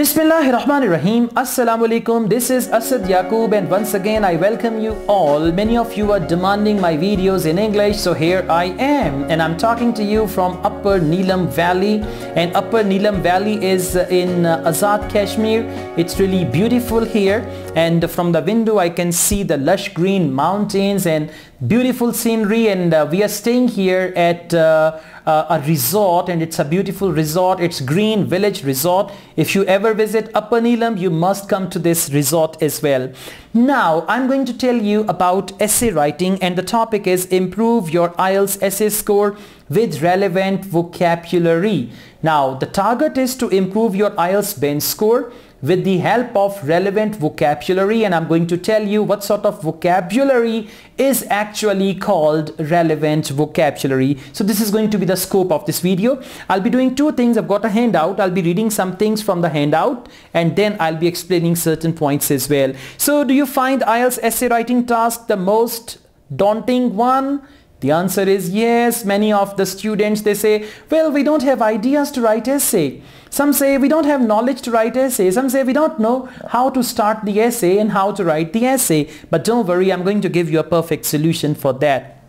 Bismillahirrahmanirrahim. Assalamu alaikum. This is Asad Yaqub and once again I welcome you all. Many of you are demanding my videos in English so here I am and I'm talking to you from Upper Neelam Valley and Upper Neelam Valley is in Azad Kashmir. It's really beautiful here and from the window I can see the lush green mountains and beautiful scenery and uh, we are staying here at uh, uh, a resort and it's a beautiful resort. It's green village resort. If you ever visit Upper Neelam you must come to this resort as well. Now I'm going to tell you about essay writing and the topic is improve your IELTS essay score with relevant vocabulary. Now the target is to improve your IELTS band score with the help of relevant vocabulary and I'm going to tell you what sort of vocabulary is actually called relevant vocabulary. So this is going to be the scope of this video. I'll be doing two things. I've got a handout. I'll be reading some things from the handout and then I'll be explaining certain points as well. So do you find IELTS essay writing task the most daunting one? The answer is yes. Many of the students, they say, well, we don't have ideas to write essay. Some say we don't have knowledge to write essay. Some say we don't know how to start the essay and how to write the essay. But don't worry, I'm going to give you a perfect solution for that.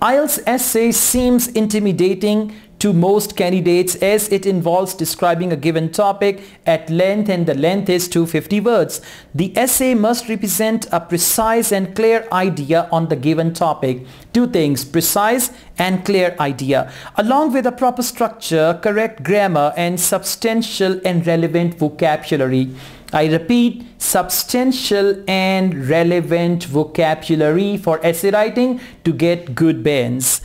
IELTS essay seems intimidating to most candidates as it involves describing a given topic at length and the length is 250 words. The essay must represent a precise and clear idea on the given topic. Two things, precise and clear idea, along with a proper structure, correct grammar and substantial and relevant vocabulary. I repeat, substantial and relevant vocabulary for essay writing to get good bands.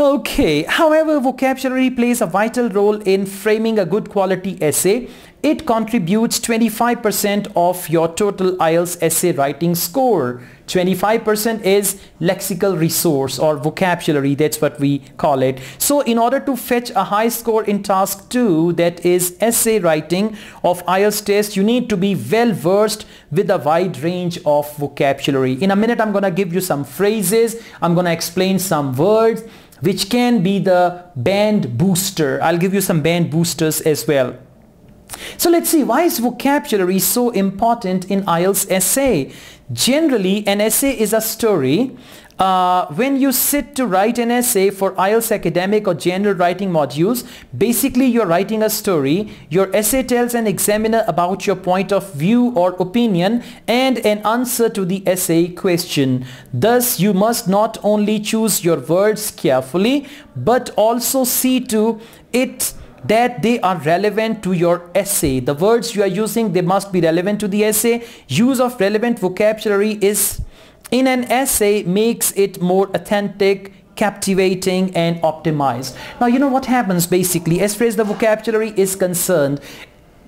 Okay, however, vocabulary plays a vital role in framing a good quality essay. It contributes 25% of your total IELTS essay writing score. 25% is lexical resource or vocabulary, that's what we call it. So in order to fetch a high score in task 2, that is essay writing of IELTS test, you need to be well versed with a wide range of vocabulary. In a minute, I'm going to give you some phrases. I'm going to explain some words which can be the band booster. I'll give you some band boosters as well. So let's see, why is vocabulary so important in IELTS essay? Generally, an essay is a story uh, when you sit to write an essay for IELTS academic or general writing modules, basically you're writing a story. Your essay tells an examiner about your point of view or opinion and an answer to the essay question. Thus, you must not only choose your words carefully, but also see to it that they are relevant to your essay. The words you are using, they must be relevant to the essay. Use of relevant vocabulary is in an essay makes it more authentic captivating and optimized. Now you know what happens basically as far as the vocabulary is concerned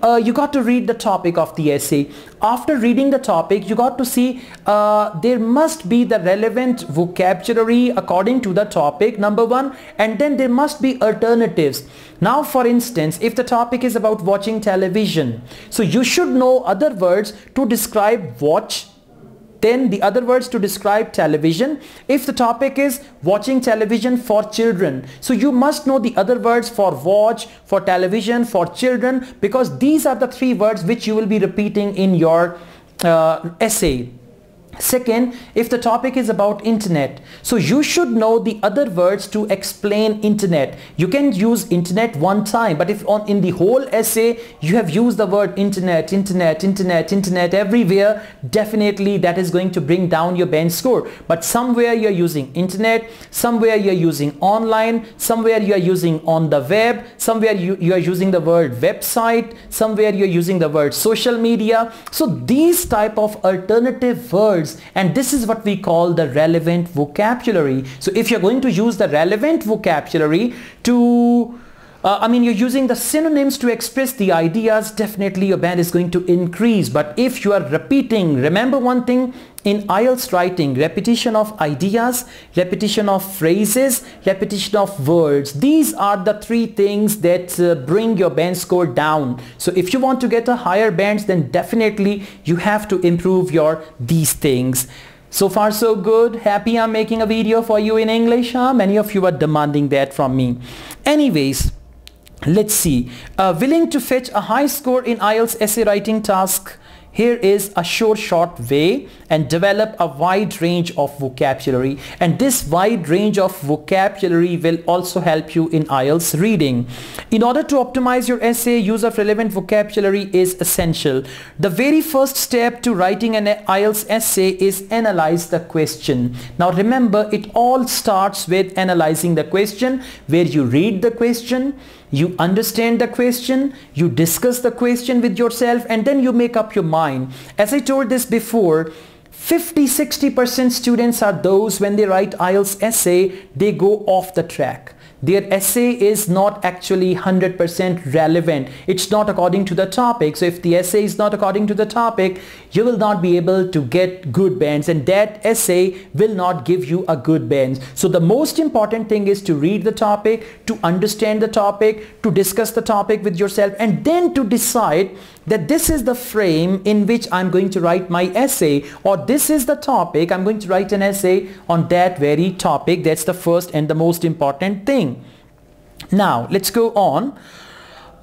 uh, you got to read the topic of the essay. After reading the topic, you got to see uh, there must be the relevant vocabulary according to the topic, number one, and then there must be alternatives. Now, for instance, if the topic is about watching television, so you should know other words to describe watch then the other words to describe television. If the topic is watching television for children, so you must know the other words for watch, for television, for children, because these are the three words which you will be repeating in your uh, essay. Second, if the topic is about internet, so you should know the other words to explain internet. You can use internet one time, but if on in the whole essay you have used the word internet, internet, internet, internet everywhere, definitely that is going to bring down your band score. But somewhere you're using internet, somewhere you're using online, somewhere you're using on the web, somewhere you, you are using the word website, somewhere you're using the word social media. So these type of alternative words words and this is what we call the relevant vocabulary. So if you're going to use the relevant vocabulary to uh, I mean, you're using the synonyms to express the ideas, definitely your band is going to increase. But if you are repeating, remember one thing, in IELTS writing, repetition of ideas, repetition of phrases, repetition of words. These are the three things that uh, bring your band score down. So if you want to get a higher band, then definitely you have to improve your these things. So far so good. Happy I'm making a video for you in English. Huh? Many of you are demanding that from me. Anyways, let's see uh, willing to fetch a high score in IELTS essay writing task here is a short short way and develop a wide range of vocabulary and this wide range of vocabulary will also help you in IELTS reading. In order to optimize your essay, use of relevant vocabulary is essential. The very first step to writing an IELTS essay is analyze the question. Now remember it all starts with analyzing the question where you read the question, you understand the question, you discuss the question with yourself and then you make up your mind. As I told this before, 50-60% students are those when they write IELTS essay, they go off the track their essay is not actually 100% relevant. It's not according to the topic. So if the essay is not according to the topic, you will not be able to get good bands and that essay will not give you a good band. So the most important thing is to read the topic, to understand the topic, to discuss the topic with yourself and then to decide that this is the frame in which I'm going to write my essay or this is the topic I'm going to write an essay on that very topic. That's the first and the most important thing. Now let's go on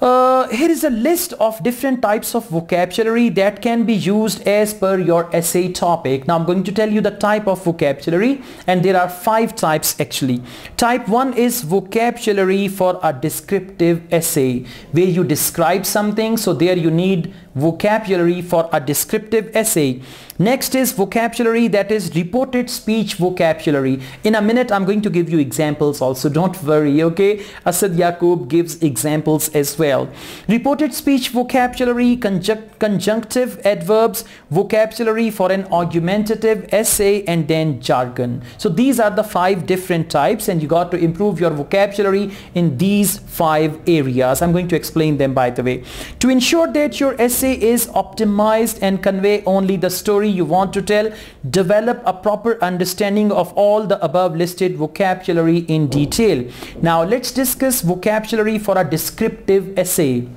uh, here is a list of different types of vocabulary that can be used as per your essay topic. Now I'm going to tell you the type of vocabulary and there are five types actually. Type 1 is vocabulary for a descriptive essay where you describe something so there you need vocabulary for a descriptive essay. Next is vocabulary that is reported speech vocabulary. In a minute I'm going to give you examples also don't worry okay. Asad Yaqub gives examples as well. Reported speech vocabulary, conjunct conjunctive adverbs, vocabulary for an argumentative essay and then jargon. So these are the five different types and you got to improve your vocabulary in these five areas. I'm going to explain them by the way. To ensure that your essay essay is optimized and convey only the story you want to tell. Develop a proper understanding of all the above listed vocabulary in detail. Now let's discuss vocabulary for a descriptive essay.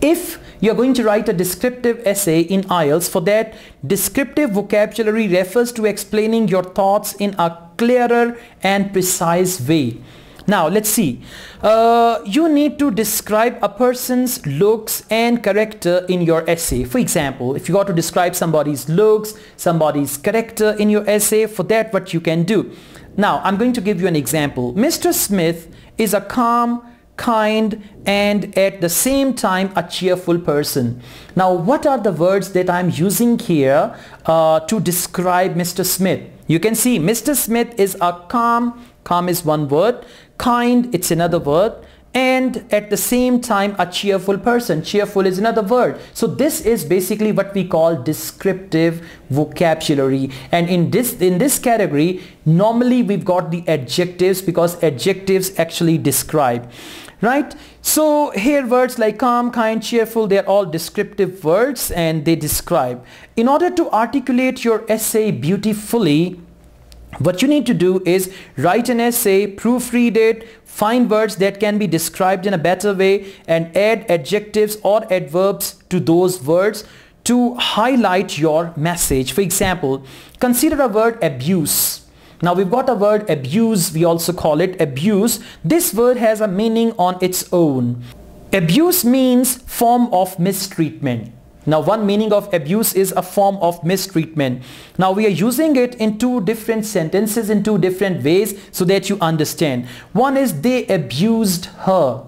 If you're going to write a descriptive essay in IELTS, for that descriptive vocabulary refers to explaining your thoughts in a clearer and precise way. Now let's see. Uh, you need to describe a person's looks and character in your essay. For example, if you got to describe somebody's looks, somebody's character in your essay, for that what you can do. Now I'm going to give you an example. Mr. Smith is a calm, kind and at the same time a cheerful person. Now what are the words that I'm using here uh, to describe Mr. Smith? You can see Mr. Smith is a calm, calm is one word, kind it's another word. And at the same time a cheerful person. Cheerful is another word. So this is basically what we call descriptive vocabulary. And in this in this category normally we've got the adjectives because adjectives actually describe right? So here words like calm kind cheerful they're all descriptive words and they describe. In order to articulate your essay beautifully what you need to do is write an essay, proofread it, find words that can be described in a better way and add adjectives or adverbs to those words to highlight your message. For example, consider a word abuse. Now we've got a word abuse, we also call it abuse. This word has a meaning on its own. Abuse means form of mistreatment. Now one meaning of abuse is a form of mistreatment. Now we are using it in two different sentences in two different ways so that you understand. One is they abused her.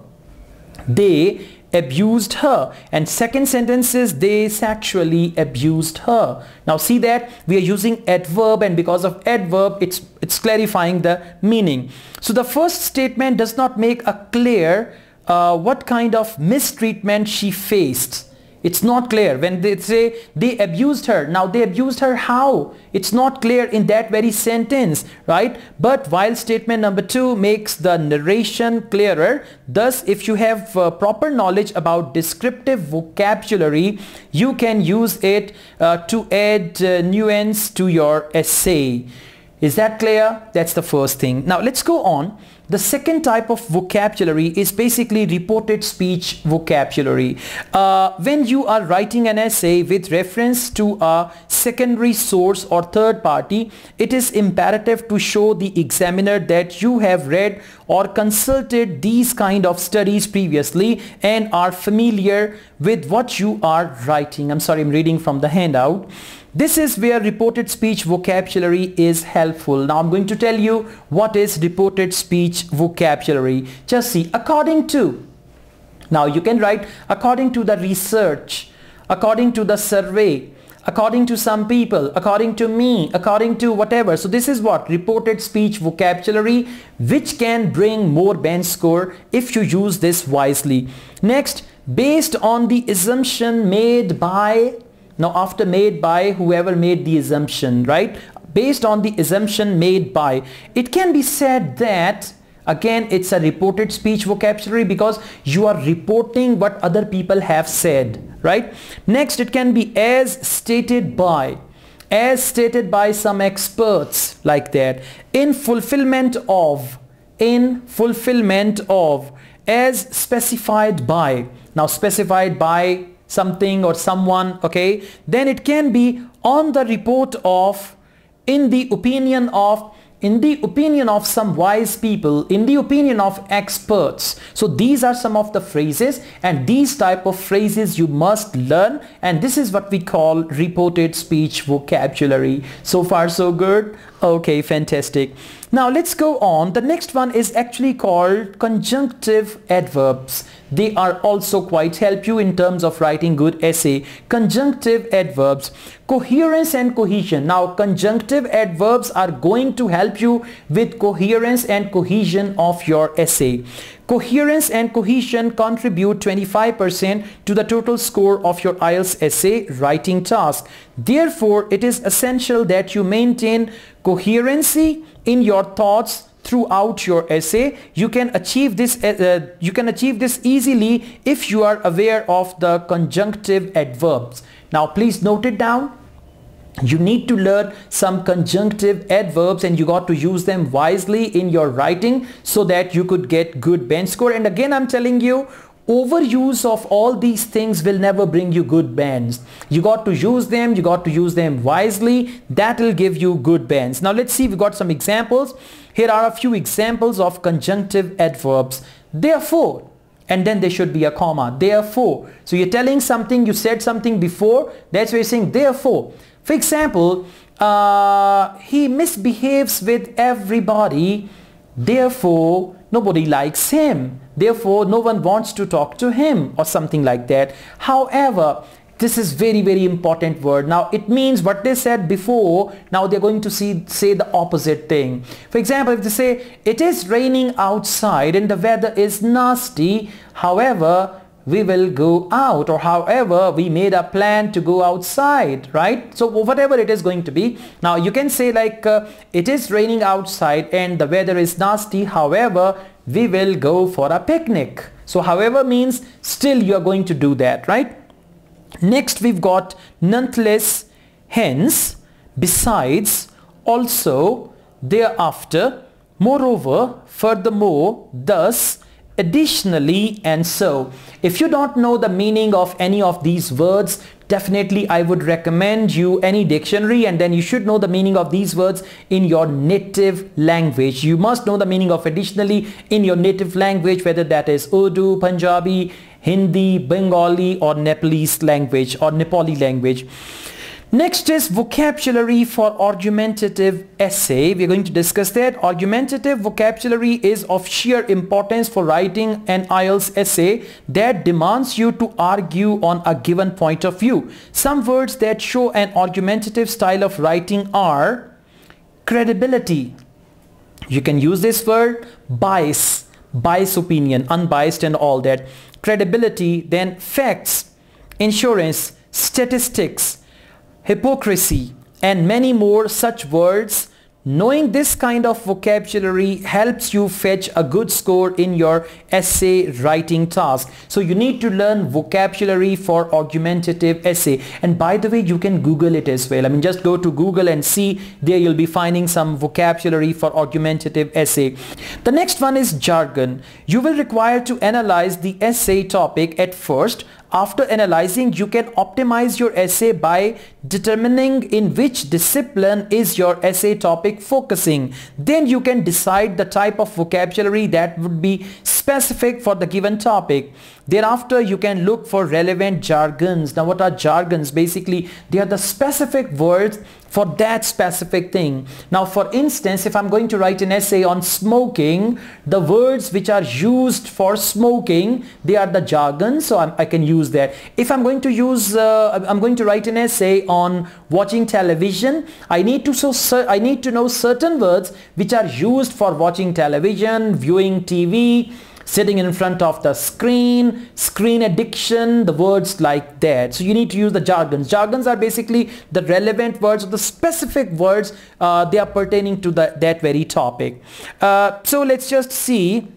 They abused her and second sentence is they sexually abused her now see that we are using adverb and because of adverb it's it's clarifying the meaning so the first statement does not make a clear uh, what kind of mistreatment she faced it's not clear when they say they abused her. Now they abused her how? It's not clear in that very sentence, right? But while statement number two makes the narration clearer, thus if you have uh, proper knowledge about descriptive vocabulary, you can use it uh, to add uh, nuance to your essay. Is that clear? That's the first thing. Now let's go on. The second type of vocabulary is basically reported speech vocabulary. Uh, when you are writing an essay with reference to a secondary source or third party, it is imperative to show the examiner that you have read or consulted these kind of studies previously and are familiar with what you are writing. I'm sorry, I'm reading from the handout. This is where reported speech vocabulary is helpful. Now I'm going to tell you what is reported speech vocabulary. Just see, according to, now you can write according to the research, according to the survey, according to some people, according to me, according to whatever. So this is what reported speech vocabulary which can bring more band score if you use this wisely. Next, based on the assumption made by now after made by whoever made the assumption, right? Based on the assumption made by, it can be said that again it's a reported speech vocabulary because you are reporting what other people have said, right? Next it can be as stated by as stated by some experts like that in fulfillment of in fulfillment of as specified by now specified by something or someone okay then it can be on the report of in the opinion of in the opinion of some wise people, in the opinion of experts. So these are some of the phrases and these type of phrases you must learn and this is what we call reported speech vocabulary. So far so good? Okay, fantastic. Now let's go on. The next one is actually called conjunctive adverbs. They are also quite help you in terms of writing good essay. Conjunctive adverbs, coherence and cohesion. Now conjunctive adverbs are going to help you with coherence and cohesion of your essay. Coherence and cohesion contribute 25% to the total score of your IELTS essay writing task. Therefore, it is essential that you maintain coherency in your thoughts throughout your essay. You can achieve this uh, uh, you can achieve this easily if you are aware of the conjunctive adverbs. Now please note it down you need to learn some conjunctive adverbs and you got to use them wisely in your writing so that you could get good band score and again I'm telling you overuse of all these things will never bring you good bands. You got to use them you got to use them wisely that will give you good bands. Now let's see we got some examples. Here are a few examples of conjunctive adverbs. Therefore and then there should be a comma therefore. So you're telling something you said something before that's why you're saying therefore. For example, uh, he misbehaves with everybody, therefore nobody likes him. Therefore, no one wants to talk to him or something like that. However, this is very very important word. Now it means what they said before. Now they're going to see say the opposite thing. For example if they say it is raining outside and the weather is nasty. However we will go out or however we made a plan to go outside right? So whatever it is going to be. Now you can say like uh, it is raining outside and the weather is nasty. However we will go for a picnic. So however means still you are going to do that right? Next we've got nonetheless hence besides also thereafter. Moreover furthermore thus additionally and so. If you don't know the meaning of any of these words definitely I would recommend you any dictionary and then you should know the meaning of these words in your native language. You must know the meaning of additionally in your native language whether that is Urdu Punjabi Hindi Bengali or Nepalese language or Nepali language Next is vocabulary for argumentative essay. We're going to discuss that. Argumentative vocabulary is of sheer importance for writing an IELTS essay that demands you to argue on a given point of view. Some words that show an argumentative style of writing are credibility. You can use this word bias, bias opinion, unbiased and all that. Credibility, then facts, insurance, statistics, hypocrisy, and many more such words knowing this kind of vocabulary helps you fetch a good score in your essay writing task. So you need to learn vocabulary for argumentative essay. And by the way, you can Google it as well. I mean, just go to Google and see there you'll be finding some vocabulary for argumentative essay. The next one is jargon. You will require to analyze the essay topic at first after analyzing, you can optimize your essay by determining in which discipline is your essay topic focusing. Then you can decide the type of vocabulary that would be specific for the given topic. Thereafter, you can look for relevant jargons. Now, what are jargons? Basically, they are the specific words for that specific thing. Now, for instance, if I'm going to write an essay on smoking, the words which are used for smoking, they are the jargon, so I'm, i can use that. If I'm going to use, uh, I'm going to write an essay on watching television, I need to so I need to know certain words which are used for watching television, viewing TV, sitting in front of the screen, screen addiction, the words like that. So you need to use the jargons. Jargons are basically the relevant words or the specific words uh, they are pertaining to the, that very topic. Uh, so let's just see.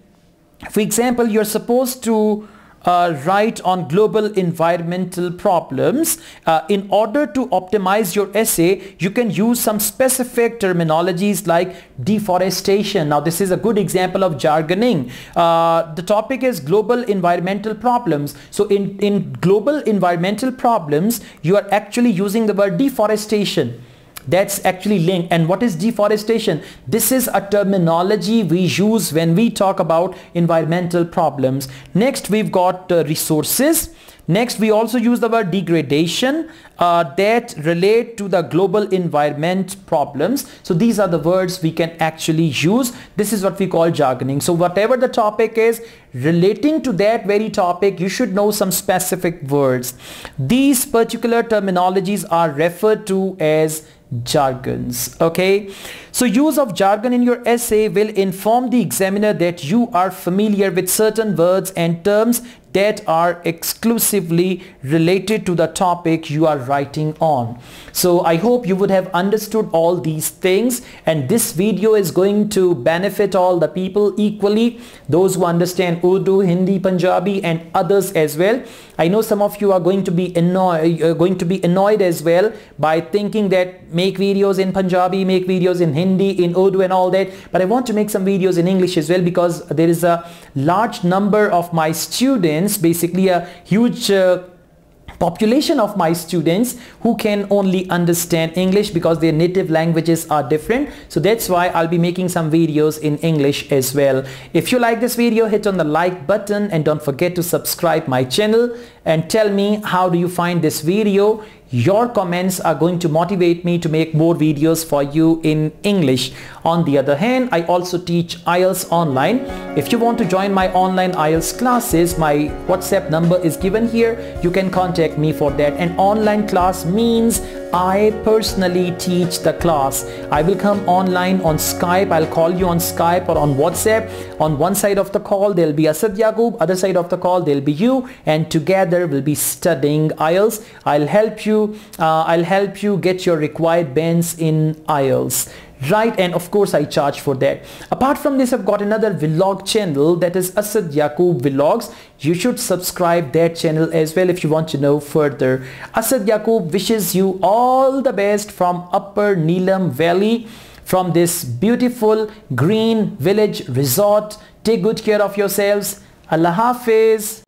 For example, you're supposed to uh, write on global environmental problems. Uh, in order to optimize your essay, you can use some specific terminologies like deforestation. Now, this is a good example of jargoning. Uh, the topic is global environmental problems. So in, in global environmental problems, you are actually using the word deforestation that's actually linked and what is deforestation this is a terminology we use when we talk about environmental problems next we've got uh, resources Next, we also use the word degradation uh, that relate to the global environment problems. So these are the words we can actually use. This is what we call jargoning. So whatever the topic is relating to that very topic, you should know some specific words. These particular terminologies are referred to as jargons okay? So use of jargon in your essay will inform the examiner that you are familiar with certain words and terms that are exclusively related to the topic you are writing on. So I hope you would have understood all these things and this video is going to benefit all the people equally, those who understand Urdu, Hindi, Punjabi and others as well. I know some of you are going to be annoyed, uh, going to be annoyed as well by thinking that make videos in Punjabi, make videos in Hindi, in Urdu and all that. But I want to make some videos in English as well because there is a large number of my students students basically a huge uh, population of my students who can only understand English because their native languages are different. So that's why I'll be making some videos in English as well. If you like this video, hit on the like button and don't forget to subscribe my channel and tell me how do you find this video your comments are going to motivate me to make more videos for you in English. On the other hand, I also teach IELTS online. If you want to join my online IELTS classes, my WhatsApp number is given here. You can contact me for that. An online class means I personally teach the class. I will come online on Skype. I'll call you on Skype or on WhatsApp. On one side of the call, there'll be Asad Yaqub. Other side of the call, there'll be you. And together we'll be studying IELTS. I'll help you. Uh, I'll help you get your required bands in IELTS right and of course I charge for that. Apart from this I've got another vlog channel that is Asad Yaqub Vlogs. You should subscribe that channel as well if you want to know further. Asad Yaqub wishes you all the best from Upper Neelam Valley from this beautiful green village resort. Take good care of yourselves. Allah Hafiz